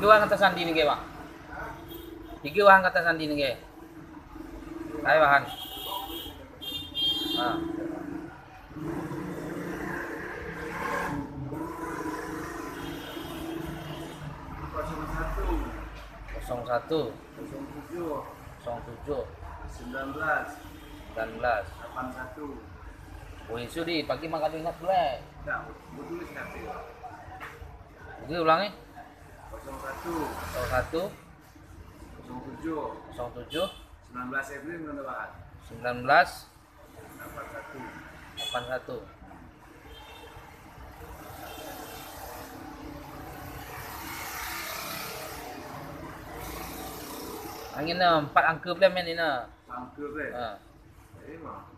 Tiga orang kata sandi ni ke, Pak? Tiga orang kata sandi ni ke? Hai, bahan. Ha. kosong satu Kosong tujuh kosong tujuh, sembilan belas sembilan belas. delapan satu Oh, isu di pagi makan ingat pula. eh. tidak gue tulis nanti Oke, ulangi. Kosong satu. Kosong satu, kosong tujuh. Kosong tujuh, sembilan belas April menurut bahan sembilan belas, delapan satu. Delapan satu. Angin na, empat angka pula main ni na. angka ber Ha. jadi mah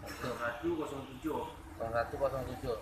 Angka. kosong satu